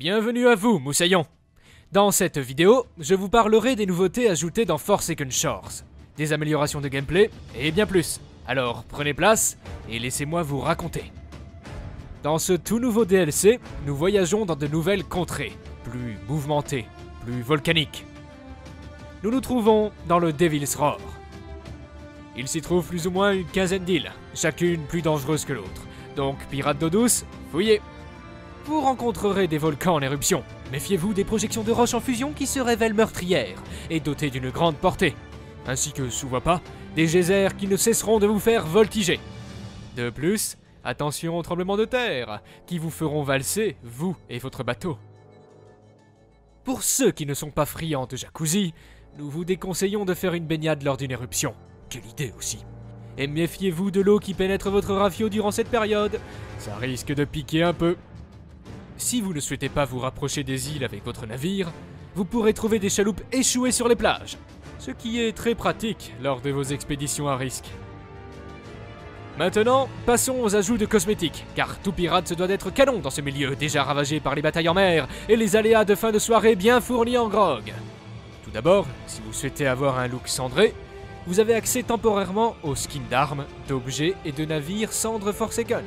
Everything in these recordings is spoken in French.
Bienvenue à vous, Moussaillon Dans cette vidéo, je vous parlerai des nouveautés ajoutées dans Forsaken Shores, des améliorations de gameplay et bien plus. Alors prenez place et laissez-moi vous raconter. Dans ce tout nouveau DLC, nous voyageons dans de nouvelles contrées, plus mouvementées, plus volcaniques. Nous nous trouvons dans le Devil's Roar. Il s'y trouve plus ou moins une quinzaine d'îles, chacune plus dangereuse que l'autre. Donc, pirates d'eau douce, fouillez Vous rencontrerez des volcans en éruption. Méfiez-vous des projections de roches en fusion qui se révèlent meurtrières et dotées d'une grande portée. Ainsi que, sous pas, des geysers qui ne cesseront de vous faire voltiger. De plus, attention aux tremblements de terre, qui vous feront valser, vous et votre bateau. Pour ceux qui ne sont pas friands de jacuzzi, nous vous déconseillons de faire une baignade lors d'une éruption. Quelle idée aussi. Et méfiez-vous de l'eau qui pénètre votre rafio durant cette période, ça risque de piquer un peu. Si vous ne souhaitez pas vous rapprocher des îles avec votre navire, vous pourrez trouver des chaloupes échouées sur les plages, ce qui est très pratique lors de vos expéditions à risque. Maintenant, passons aux ajouts de cosmétiques, car tout pirate se doit d'être canon dans ce milieu déjà ravagé par les batailles en mer et les aléas de fin de soirée bien fournis en grog. Tout d'abord, si vous souhaitez avoir un look cendré, vous avez accès temporairement aux skins d'armes, d'objets et de navires cendres Forsaken,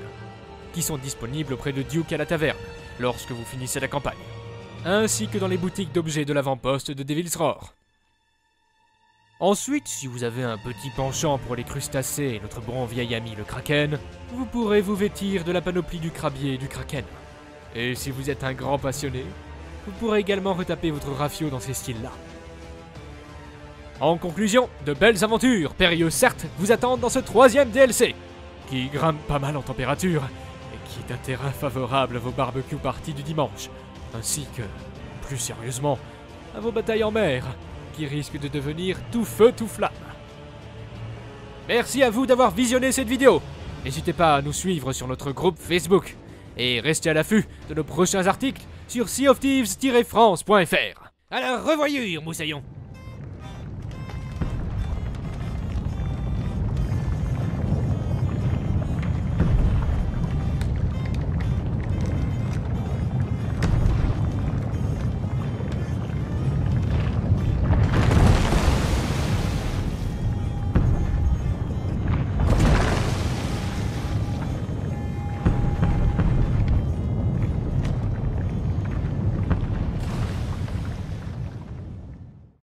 qui sont disponibles auprès de Duke à la taverne, lorsque vous finissez la campagne, ainsi que dans les boutiques d'objets de l'avant-poste de Devil's Roar. Ensuite, si vous avez un petit penchant pour les crustacés et notre bon vieil ami le kraken, vous pourrez vous vêtir de la panoplie du crabier et du kraken. Et si vous êtes un grand passionné, vous pourrez également retaper votre rafio dans ces styles-là. En conclusion, de belles aventures, périlleuses certes, vous attendent dans ce troisième DLC, qui grimpe pas mal en température, qui est un terrain favorable à vos barbecues parties du dimanche, ainsi que, plus sérieusement, à vos batailles en mer, qui risquent de devenir tout feu tout flamme. Merci à vous d'avoir visionné cette vidéo. N'hésitez pas à nous suivre sur notre groupe Facebook, et restez à l'affût de nos prochains articles sur seaofthieves-france.fr. À la revoyure, Moussaillon